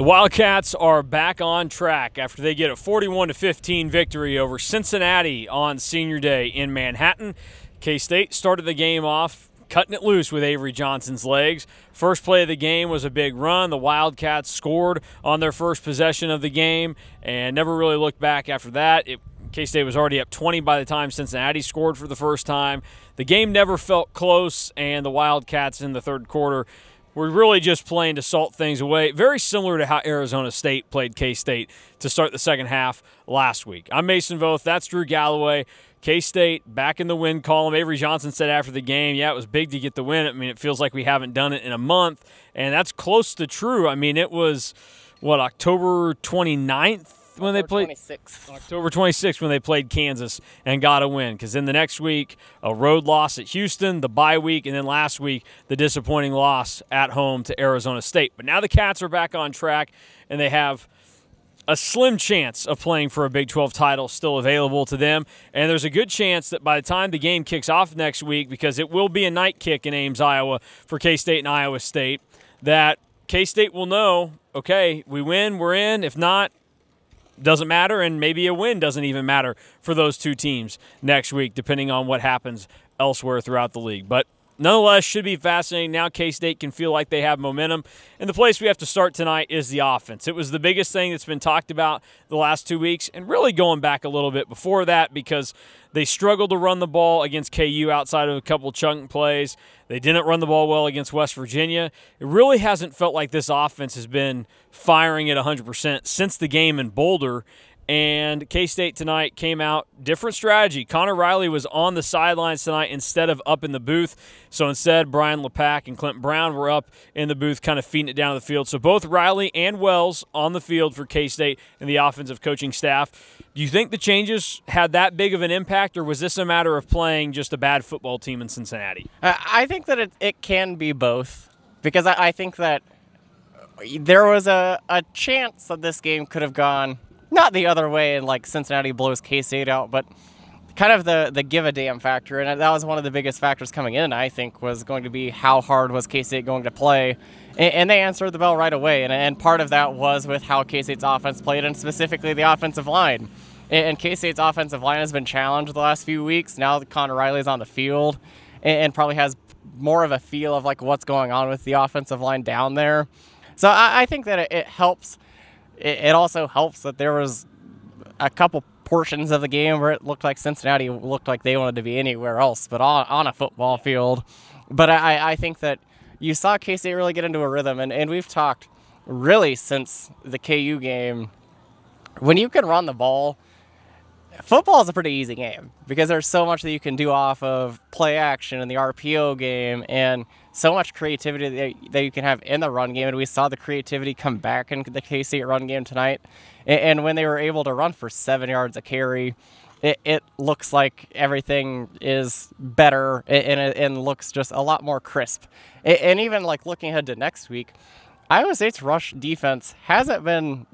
The Wildcats are back on track after they get a 41 15 victory over Cincinnati on Senior Day in Manhattan. K State started the game off cutting it loose with Avery Johnson's legs. First play of the game was a big run. The Wildcats scored on their first possession of the game and never really looked back after that. K State was already up 20 by the time Cincinnati scored for the first time. The game never felt close, and the Wildcats in the third quarter we're really just playing to salt things away. Very similar to how Arizona State played K State to start the second half last week. I'm Mason Voth. That's Drew Galloway. K State back in the win column. Avery Johnson said after the game, yeah, it was big to get the win. I mean, it feels like we haven't done it in a month, and that's close to true. I mean, it was, what, October 29th? When they played 26th. October 26th when they played Kansas and got a win. Because then the next week, a road loss at Houston, the bye week, and then last week, the disappointing loss at home to Arizona State. But now the Cats are back on track and they have a slim chance of playing for a Big 12 title still available to them. And there's a good chance that by the time the game kicks off next week, because it will be a night kick in Ames, Iowa for K State and Iowa State, that K State will know okay, we win, we're in. If not, doesn't matter, and maybe a win doesn't even matter for those two teams next week, depending on what happens elsewhere throughout the league. But nonetheless, should be fascinating. Now K State can feel like they have momentum. And the place we have to start tonight is the offense. It was the biggest thing that's been talked about the last two weeks, and really going back a little bit before that because they struggled to run the ball against KU outside of a couple chunk plays. They didn't run the ball well against West Virginia. It really hasn't felt like this offense has been firing at 100% since the game in Boulder. And K State tonight came out different strategy. Conor Riley was on the sidelines tonight instead of up in the booth. So instead, Brian LePack and Clint Brown were up in the booth, kind of feeding it down the field. So both Riley and Wells on the field for K State and the offensive coaching staff. Do you think the changes had that big of an impact, or was this a matter of playing just a bad football team in Cincinnati? Uh, I think that it, it can be both because I, I think that there was a, a chance that this game could have gone not the other way and like Cincinnati blows K State out, but kind of the the give a damn factor, and that was one of the biggest factors coming in. I think was going to be how hard was K State going to play, and, and, they answered the bell right away. And, and part of that was with how K State's offense played, and specifically the offensive line. And, and K State's offensive line has been challenged the last few weeks. Now that Conor Riley's on the field, and, and, probably has more of a feel of like what's going on with the offensive line down there. So I, I think that it, it helps it, it also helps that there was a couple portions of the game where it looked like Cincinnati looked like they wanted to be anywhere else but on, on a football field. But I, I think that you saw K State really get into a rhythm, and, and we've talked really since the KU game. When you can run the ball, football is a pretty easy game because there's so much that you can do off of play action and the RPO game and so much creativity that, you can have in the run game. And we saw the creativity come back in the K State run game tonight. And, when they were able to run for seven yards a carry, it, it looks like everything is better and, and looks just a lot more crisp. And even like looking ahead to next week, Iowa State's rush defense hasn't been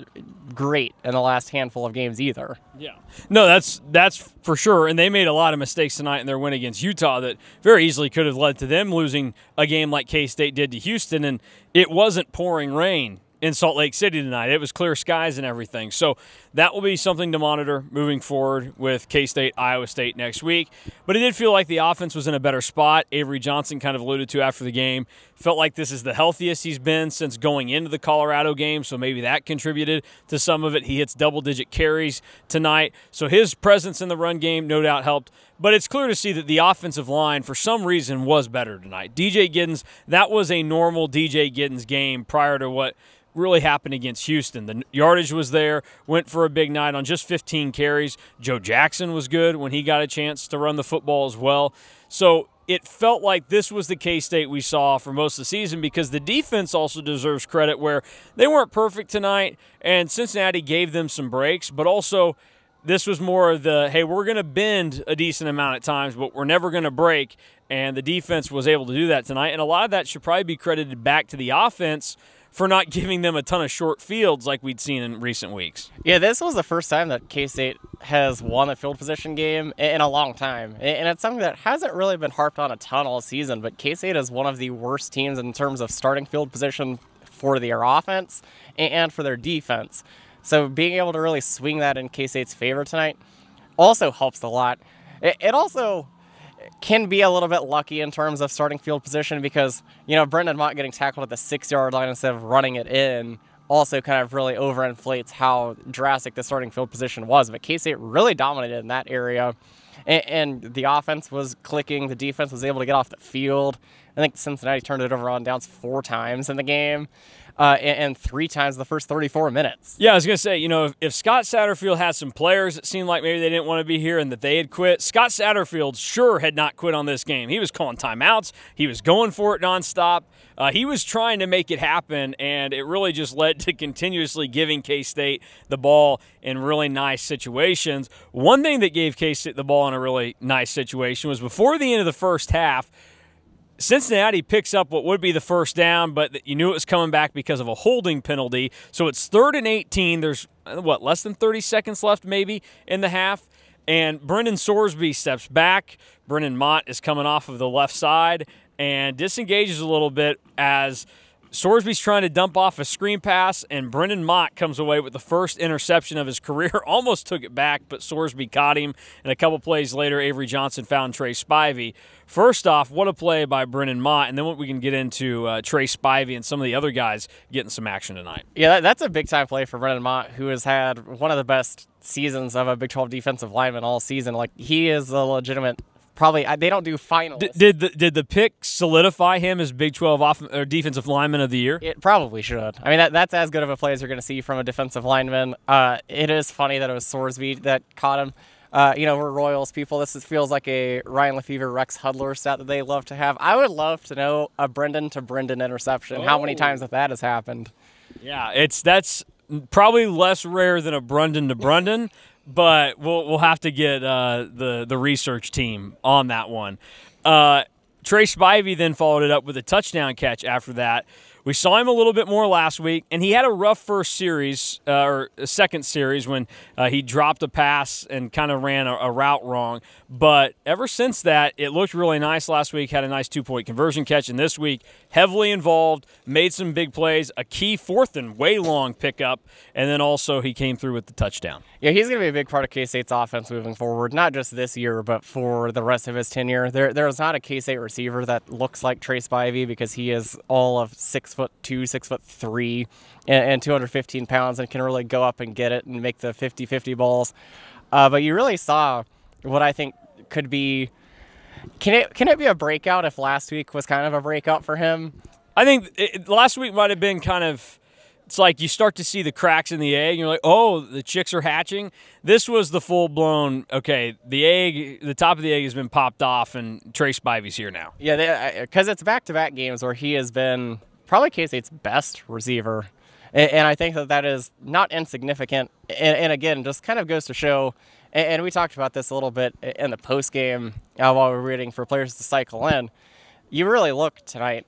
great in the last handful of games either. Yeah. No, that's that's for sure. And they made a lot of mistakes tonight in their win against Utah that very easily could have led to them losing a game like K State did to Houston. And it wasn't pouring rain in Salt Lake City tonight. It was clear skies and everything. So that will be something to monitor moving forward with K State, Iowa State next week. But it did feel like the offense was in a better spot. Avery Johnson kind of alluded to after the game. Felt like this is the healthiest he's been since going into the Colorado game. So maybe that contributed to some of it. He hits double digit carries tonight. So his presence in the run game no doubt helped. But it's clear to see that the offensive line, for some reason, was better tonight. DJ Giddens, that was a normal DJ Giddens game prior to what really happened against Houston. The yardage was there, went for a big night on just 15 carries. Joe Jackson was good when he got a chance to run the football as well. So it felt like this was the K State we saw for most of the season because the defense also deserves credit where they weren't perfect tonight and Cincinnati gave them some breaks, but also this was more of the hey, we're going to bend a decent amount at times, but we're never going to break. And the defense was able to do that tonight. And a lot of that should probably be credited back to the offense for not giving them a ton of short fields like we'd seen in recent weeks. Yeah, this was the first time that K State has won a field position game in a long time. And it's something that hasn't really been harped on a ton all season, but K State is one of the worst teams in terms of starting field position for their offense and for their defense. So being able to really swing that in K State's favor tonight also helps a lot. It, also can be a little bit lucky in terms of starting field position because, you know, Brendan Mott getting tackled at the six yard line instead of running it in also kind of really overinflates how drastic the starting field position was. But K State really dominated in that area. And, and, the offense was clicking. The defense was able to get off the field. I think Cincinnati turned it over on downs four times in the game uh, and, and, three times the first 34 minutes. Yeah, I was going to say, you know, if, if, Scott Satterfield had some players that seemed like maybe they didn't want to be here and that they had quit, Scott Satterfield sure had not quit on this game. He was calling timeouts, he was going for it nonstop. Uh, he was trying to make it happen, and it really just led to continuously giving K State the ball in really nice situations. One thing that gave K State the ball in a really nice situation was before the end of the first half. Cincinnati picks up what would be the first down, but you knew it was coming back because of a holding penalty. So it's third and 18. There's, uh, what, less than 30 seconds left maybe in the half. And Brendan Sorsby steps back. Brendan Mott is coming off of the left side and disengages a little bit as – Sorsby's trying to dump off a screen pass, and Brendan Mott comes away with the first interception of his career. Almost took it back, but Sorsby caught him. And a couple plays later, Avery Johnson found Trey Spivey. First off, what a play by Brendan Mott, and then what we can get into uh, Trey Spivey and some of the other guys getting some action tonight. Yeah, that, that's a big time play for Brendan Mott, who has had one of the best seasons of a Big 12 defensive lineman all season. Like he is a legitimate probably they don't do finals. D- did the did the pick solidify him as Big 12 off, or defensive lineman of the year? It probably should. I mean, that, that's as good of a play as you're going to see from a defensive lineman. Uh, it is funny that it was Sorsby that caught him. Uh, you know, we're Royals people. This is, feels like a Ryan Lefebvre, Rex Hudler stat that they love to have. I would love to know a Brendan to Brendan interception. Oh. How many oh. times that that has happened? Yeah, it's that's probably less rare than a Brendan to Brendan but we'll we'll have to get uh, the the research team on that one. Uh, Trey Spivey then followed it up with a touchdown catch after that. We saw him a little bit more last week, and he had a rough first series uh, or second series when uh, he dropped a pass and kind of ran a, a, route wrong. But ever since that, it looked really nice last week. Had a nice two point conversion catch, and this week heavily involved, made some big plays, a key fourth and way long pickup, and then also he came through with the touchdown. Yeah, he's going to be a big part of K State's offense moving forward, not just this year, but for the rest of his tenure. There, there's not a K State receiver that looks like Trey Spivey because he is all of six foot two, six foot three, and, and 215 pounds, and can really go up and get it and make the 50-50 balls. Uh, but you really saw what I think could be. Can it can it be a breakout if last week was kind of a breakout for him? I think it, last week might have been kind of it's like you start to see the cracks in the egg and you're like oh the chicks are hatching this was the full blown okay the egg the top of the egg has been popped off and trey spivey's here now yeah because it's back-to-back games where he has been probably k-state's best receiver and, and i think that that is not insignificant and, and again just kind of goes to show and, and, we talked about this a little bit in the post game uh, while we were waiting for players to cycle in you really look tonight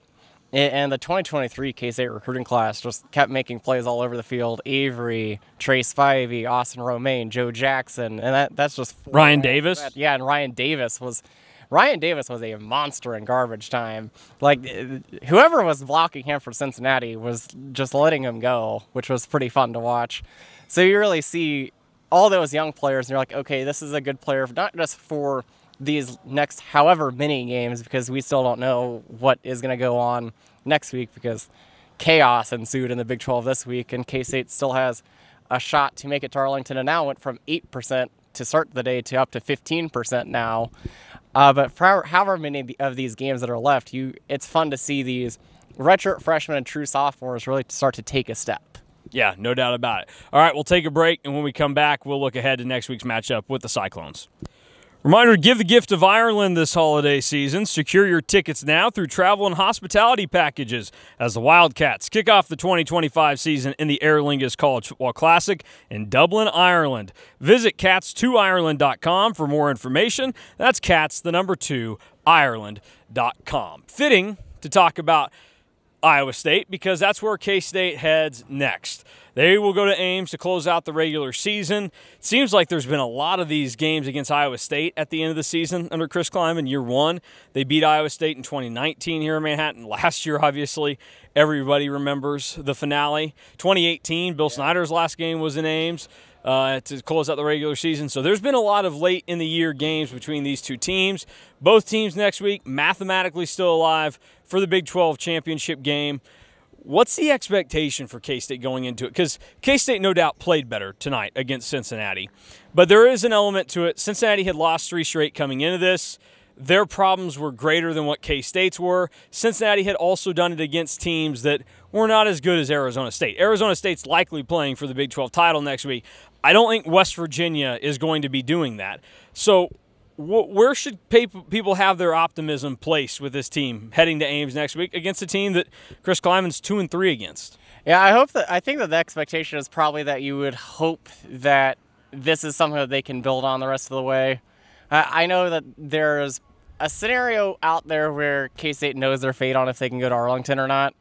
and the 2023 K-State recruiting class just kept making plays all over the field. Avery, Trey Spivey, Austin Romaine, Joe Jackson, and that that's just Ryan Davis. Yeah, and Ryan Davis was Ryan Davis was a monster in garbage time. Like uh, whoever was blocking him for Cincinnati was just letting him go, which was pretty fun to watch. So you really see all those young players, and you're like, okay, this is a good player, not just for these next however many games because we still don't know what is going to go on next week because chaos ensued in the Big 12 this week, and K State still has a shot to make it to Arlington and now went from 8% to start the day to up to 15% now. Uh, but for however many of these games that are left, you it's fun to see these redshirt freshmen and true sophomores really start to take a step. Yeah, no doubt about it. All right, we'll take a break, and when we come back, we'll look ahead to next week's matchup with the Cyclones. Reminder give the gift of Ireland this holiday season. Secure your tickets now through travel and hospitality packages as the Wildcats kick off the 2025 season in the Aer Lingus College Football Classic in Dublin, Ireland. Visit cats2ireland.com for more information. That's cats, the number two, Ireland.com. Fitting to talk about Iowa State because that's where K State heads next. They will go to Ames to close out the regular season. It seems like there's been a lot of these games against Iowa State at the end of the season under Chris Klieman. Year one, they beat Iowa State in 2019 here in Manhattan. Last year, obviously, everybody remembers the finale. 2018, Bill Snyder's last game was in Ames. Uh, to close out the regular season. So there's been a lot of late in the year games between these two teams. Both teams next week mathematically still alive for the Big 12 championship game. What's the expectation for K State going into it? Because K State, no doubt, played better tonight against Cincinnati. But there is an element to it. Cincinnati had lost three straight coming into this. Their problems were greater than what K State's were. Cincinnati had also done it against teams that were not as good as Arizona State. Arizona State's likely playing for the Big 12 title next week. I don't think West Virginia is going to be doing that. So, where should people have their optimism placed with this team heading to Ames next week against a team that Chris Klieman's two and three against? Yeah, I hope that I think that the expectation is probably that you would hope that this is something that they can build on the rest of the way. I know that there's a scenario out there where K State knows their fate on if they can go to Arlington or not.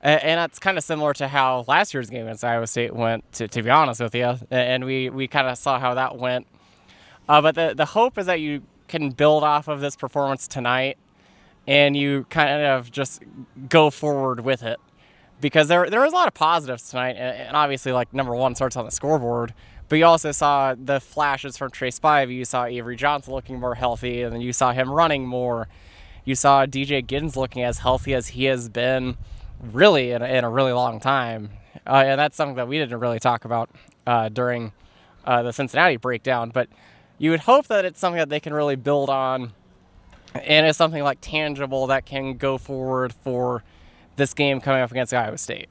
And that's kind of similar to how last year's game against Iowa State went, to, to be honest with you. And we, we kind of saw how that went uh, but the, the hope is that you can build off of this performance tonight and you kind of just go forward with it. Because there, there was a lot of positives tonight. And obviously, like, number one starts on the scoreboard. But you also saw the flashes from Trey Spivey. You saw Avery Johnson looking more healthy, and then you saw him running more. You saw DJ Giddens looking as healthy as he has been really in a, in a really long time. Uh, and that's something that we didn't really talk about uh, during uh, the Cincinnati breakdown. But you would hope that it's something that they can really build on and it's something like tangible that can go forward for this game coming up against Iowa State.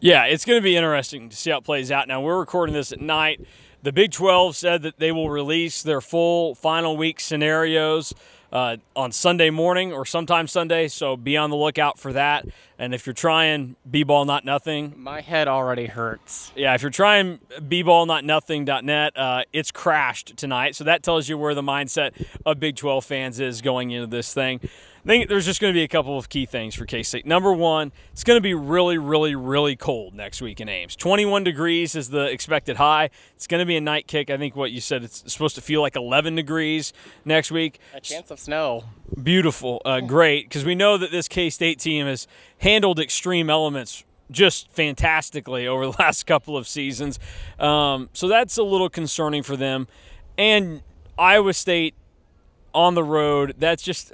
Yeah, it's going to be interesting to see how it plays out. Now, we're recording this at night. The Big 12 said that they will release their full final week scenarios uh, on Sunday morning or sometime Sunday. So be on the lookout for that. And if you're trying b-ball not nothing, my head already hurts. Yeah, if you're trying b-ball not nothing.net, uh, it's crashed tonight. So that tells you where the mindset of Big 12 fans is going into this thing. I think there's just going to be a couple of key things for K State. Number one, it's going to be really, really, really cold next week in Ames. 21 degrees is the expected high. It's going to be a night kick. I think what you said, it's supposed to feel like 11 degrees next week. A chance of snow. Beautiful. Uh, great. Because we know that this K State team has handled extreme elements just fantastically over the last couple of seasons. Um, so that's a little concerning for them. And Iowa State on the road, that's just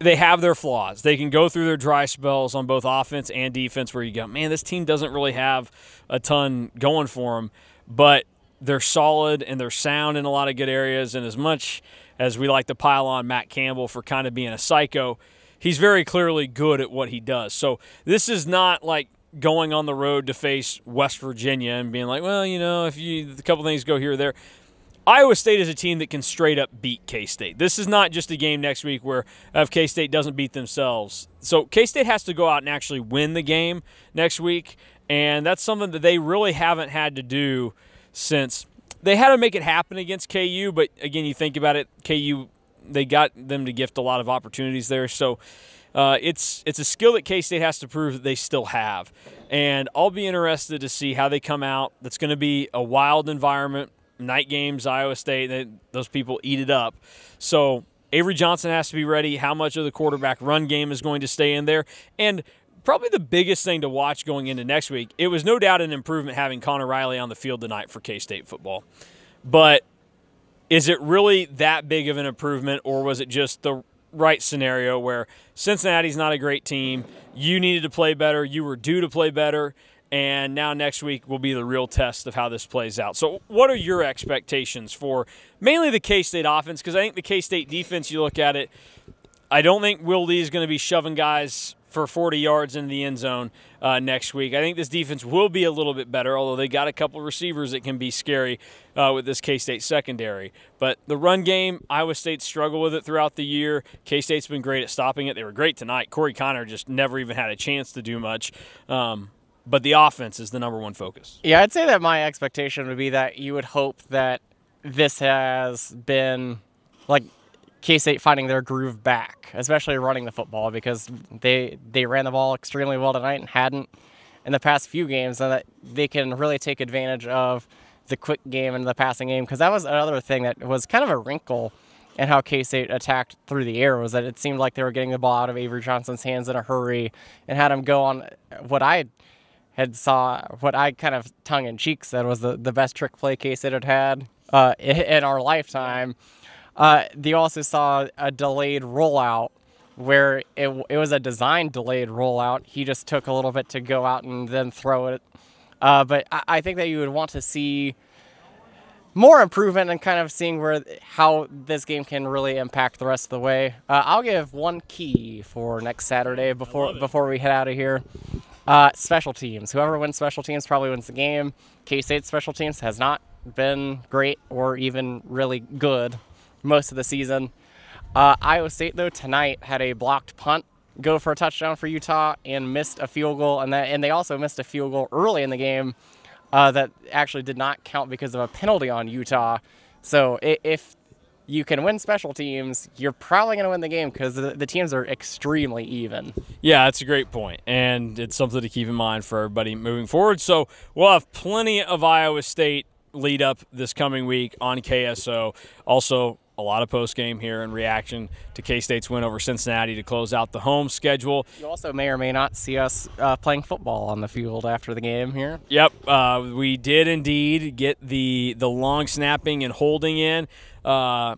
they have their flaws. They can go through their dry spells on both offense and defense where you go, man, this team doesn't really have a ton going for them, but they're solid and they're sound in a lot of good areas. And as much as we like to pile on Matt Campbell for kind of being a psycho, he's very clearly good at what he does. So this is not like going on the road to face West Virginia and being like, well, you know, if you a couple things go here or there. Iowa State is a team that can straight up beat K State. This is not just a game next week where if K State doesn't beat themselves. So K State has to go out and actually win the game next week, and that's something that they really haven't had to do since they had to make it happen against KU. But again, you think about it, KU they got them to gift a lot of opportunities there. So uh, it's it's a skill that K State has to prove that they still have, and I'll be interested to see how they come out. That's going to be a wild environment night games, Iowa State, they, those people eat it up. So Avery Johnson has to be ready. How much of the quarterback run game is going to stay in there? And probably the biggest thing to watch going into next week, it was no doubt an improvement having Conor Riley on the field tonight for K State football. But is it really that big of an improvement, or was it just the right scenario where Cincinnati's not a great team? You needed to play better, you were due to play better and now next week will be the real test of how this plays out. So, what are your expectations for mainly the K State offense? Because I think the K State defense, you look at it, I don't think Will Lee is going to be shoving guys for 40 yards in the end zone uh, next week. I think this defense will be a little bit better, although they got a couple receivers that can be scary uh, with this K State secondary. But the run game, Iowa State struggled with it throughout the year. K State's been great at stopping it. They were great tonight. Corey Kiner just never even had a chance to do much. Um, but the offense is the number one focus. Yeah, I'd say that my expectation would be that you would hope that this has been like K State finding their groove back, especially running the football because they they ran the ball extremely well tonight and hadn't in the past few games, and that they can really take advantage of the quick game and the passing game because that was another thing that was kind of a wrinkle in how K State attacked through the air was that it seemed like they were getting the ball out of Avery Johnson's hands in a hurry and had him go on what I had saw what I kind of tongue in cheek said was the, the best trick play K it had had uh, in our lifetime. Uh, they also saw a delayed rollout where it, it was a design delayed rollout. He just took a little bit to go out and then throw it. Uh, but I, I, think that you would want to see more improvement and kind of seeing where how this game can really impact the rest of the way. Uh, I'll give one key for next Saturday before before we head out of here. Uh, special teams. Whoever wins special teams probably wins the game. K State special teams has not been great or even really good most of the season. Uh, Iowa State though tonight had a blocked punt go for a touchdown for Utah and missed a field goal, and that and they also missed a field goal early in the game uh, that actually did not count because of a penalty on Utah. So if you can win special teams, you're probably going to win the game because the, the, teams are extremely even. Yeah, that's a great point, and it's something to keep in mind for everybody moving forward. So we'll have plenty of Iowa State lead up this coming week on KSO. Also, a lot of post game here in reaction to K State's win over Cincinnati to close out the home schedule. You also may or may not see us uh, playing football on the field after the game here. Yep, uh, we did indeed get the the long snapping and holding in. Uh,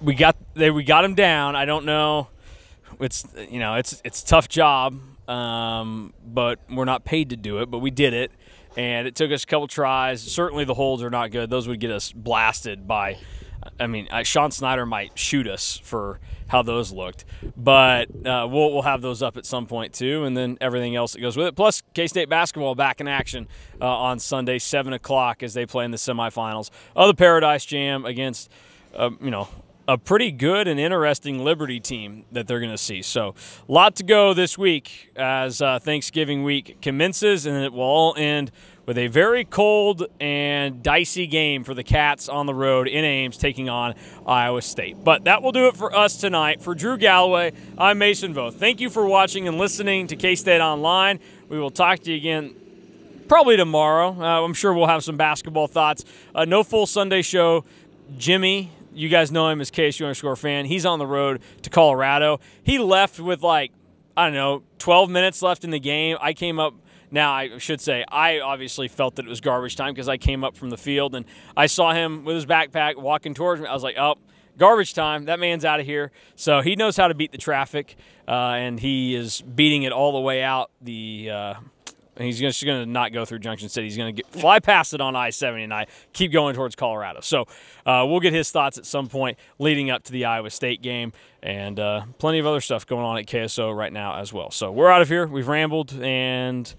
we got they we got him down. I don't know. It's you know it's it's a tough job, um, but we're not paid to do it. But we did it and it took us a couple tries. Certainly, the holds are not good; those would get us blasted by I mean, uh, Sean Snyder might shoot us for how those looked, but uh, we'll we'll have those up at some point too, and then everything else that goes with it. Plus, K State basketball back in action uh, on Sunday, seven o'clock as they play in the semifinals of the Paradise Jam against, uh, you know, a pretty good and interesting Liberty team that they're going to see. So, a lot to go this week as uh, Thanksgiving week commences, and it will all end with a very cold and dicey game for the Cats on the road in Ames taking on Iowa State. But that will do it for us tonight. For Drew Galloway, I'm Mason Voth. Thank you for watching and listening to K State Online. We will talk to you again probably tomorrow. Uh, I'm sure we'll have some basketball thoughts. Uh, no full Sunday show. Jimmy, you guys know him as KSU underscore fan. He's on the road to Colorado. He left with like, I don't know, 12 minutes left in the game. I came up now, I should say, I obviously felt that it was garbage time because I came up from the field and I saw him with his backpack walking towards me. I was like, oh, garbage time. That man's out of here. So he knows how to beat the traffic, uh, and he is beating it all the way out the. Uh, he's just going to not go through Junction City. He's going to fly past it on I-79, keep going towards Colorado. So uh, we'll get his thoughts at some point leading up to the Iowa State game, and uh, plenty of other stuff going on at KSO right now as well. So we're out of here. We've rambled, and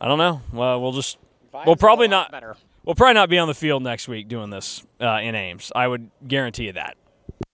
I don't know. Well, we'll just we'll probably not better. We'll probably not be on the field next week doing this uh, in Ames. I would guarantee you that.